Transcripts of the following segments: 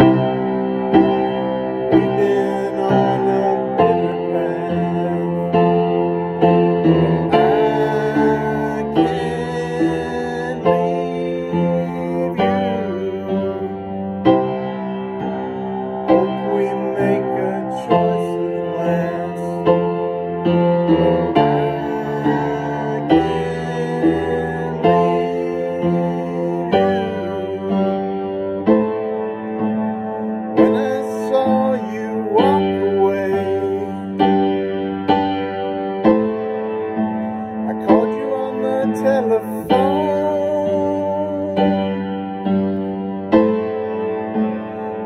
you telephone.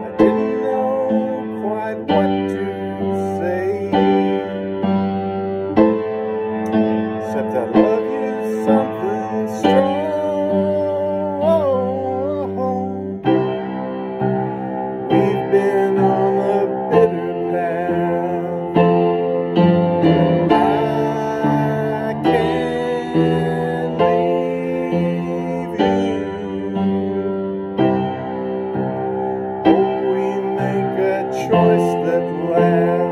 I didn't know quite what to say, except I love you something strong. We've land.